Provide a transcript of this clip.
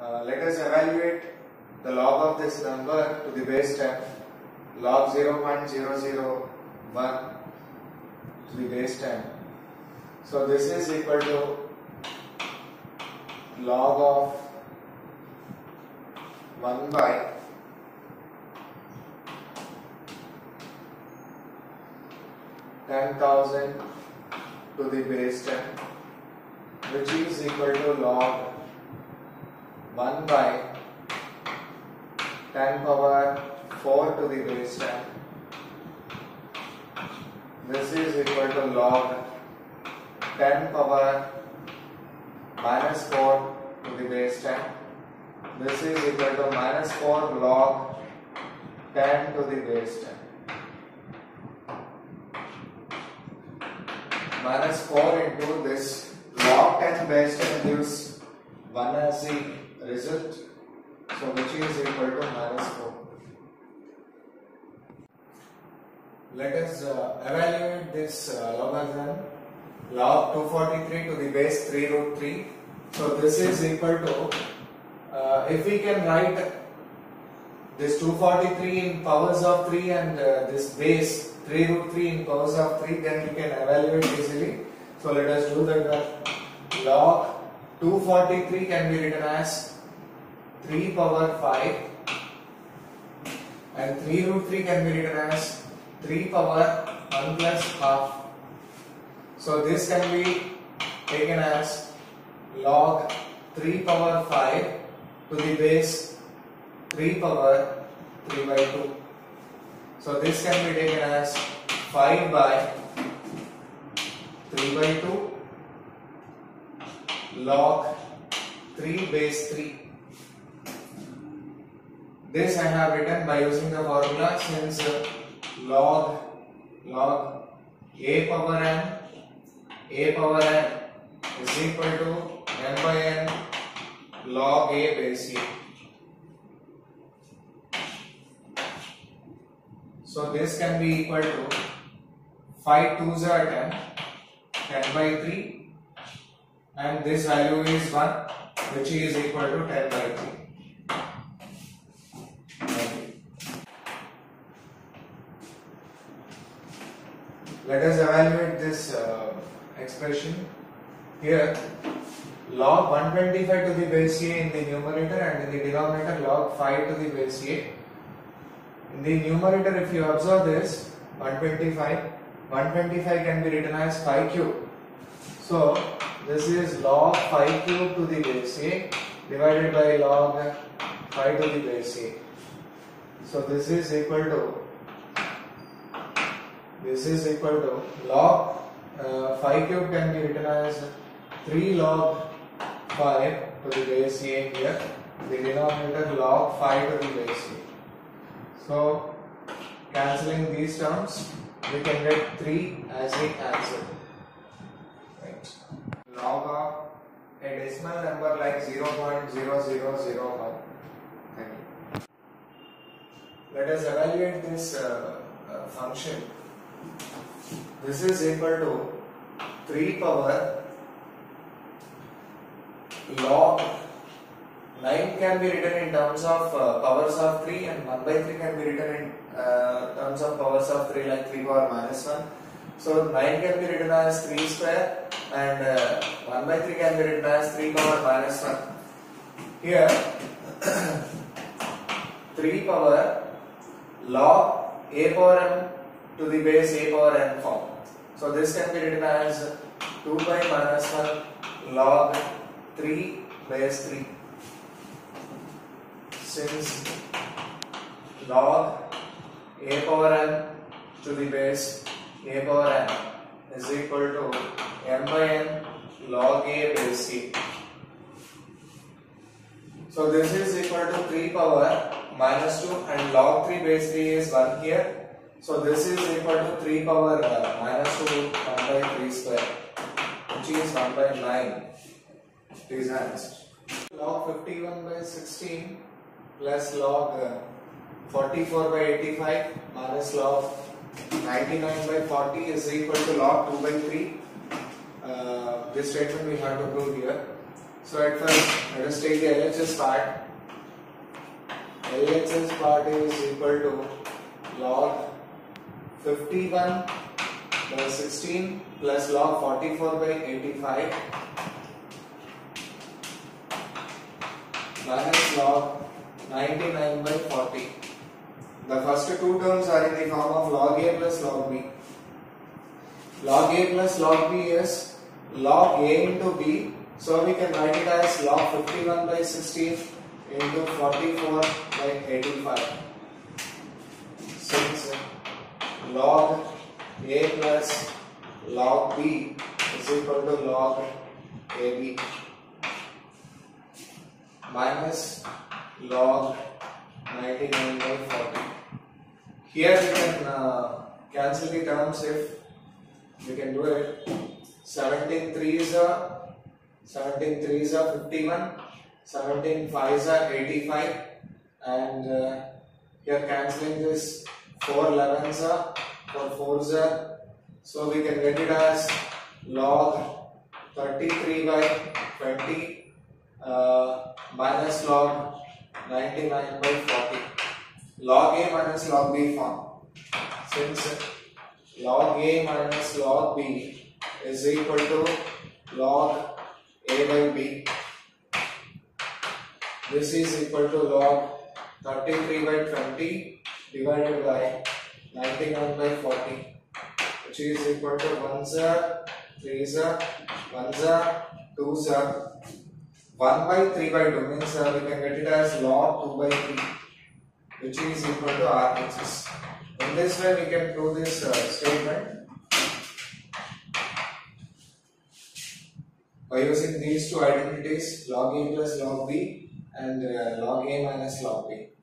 Uh, let us evaluate the log of this number to the base 10. Log 0.001 to the base 10. So this is equal to log of 1 by ten thousand to the base ten, which is equal to log one by ten power four to the base ten. This is equal to log ten power minus four to the base ten. This is equal to minus four log ten to the base ten. minus 4 into this log 10 base 10 gives 1 as the result so which is equal to minus 4 let us uh, evaluate this uh, logarithm log 243 to the base 3 root 3 so this is equal to uh, if we can write this 243 in powers of 3 and uh, this base 3 root 3 in powers of 3 then we can evaluate easily. So let us do that. Log 243 can be written as 3 power 5 and 3 root 3 can be written as 3 power 1 plus half. So this can be taken as log 3 power 5 to the base 3 power 3 by 2. So this can be taken as 5 by 3 by 2 log 3 base 3. This I have written by using the formula since uh, log log a power n a power n is equal to m by n log a base a. So this can be equal to 5 2s are 10, 10 by 3 and this value is 1 which is equal to 10 by 3. Let us evaluate this uh, expression. Here log 125 to the base a in the numerator and in the denominator log 5 to the base a. In the numerator, if you observe this, 125, 125 can be written as 5 cube. So, this is log 5 cube to the base a divided by log 5 to the base a. So, this is equal to, this is equal to log uh, 5 cube can be written as 3 log 5 to the base a here, the denominator log 5 to the base a. So, cancelling these terms, we can get 3 as the answer. Right. Log of a decimal number like 0.0001. Thank. Let us evaluate this uh, uh, function. This is equal to 3 power log 9 can be written in terms of uh, powers of 3 and 1 by 3 can be written in uh, terms of powers of 3 like 3 power minus 1. So 9 can be written as 3 square and uh, 1 by 3 can be written as 3 power minus 1. Here 3 power log a power m to the base a power n form. So this can be written as 2 by minus 1 log 3 base 3 since log a power n to the base a power n is equal to m by n log a base c. So this is equal to 3 power minus 2 and log 3 base 3 is 1 here. So this is equal to 3 power uh, minus 2 1 by 3 square which is 1 by 9. It is answered. Log 51 by 16 plus log uh, 44 by 85 minus log 99 by 40 is equal to log 2 by 3. Uh, this statement we have to prove here. So at first, let us take the LHS part. LHS part is equal to log 51 by 16 plus log 44 by 85 minus log 99 by 40. The first two terms are in the form of log A plus log B. Log A plus log B is log A into B. So we can write it as log 51 by 16 into 44 by 85. Since log A plus log B is equal to log AB minus log 99 by 40. Here we can uh, cancel the terms if we can do it. 17 3s are 17 3s are 51, 17 5s are 85, and uh, here cancelling this 4 11s are 4 4s are so we can get it as log 33 by 20 uh, minus log 99 by 40 log A minus log B form. Since log A minus log B is equal to log A by B, this is equal to log 33 by 20 divided by 99 by 40, which is equal to 1 zar, 3 zar, 1 zar, 2 zar. 1 by 3 by 2 means uh, we can get it as log 2 by 3 which is equal to RHS. In this way we can prove this uh, statement by using these two identities log A plus log B and uh, log A minus log B.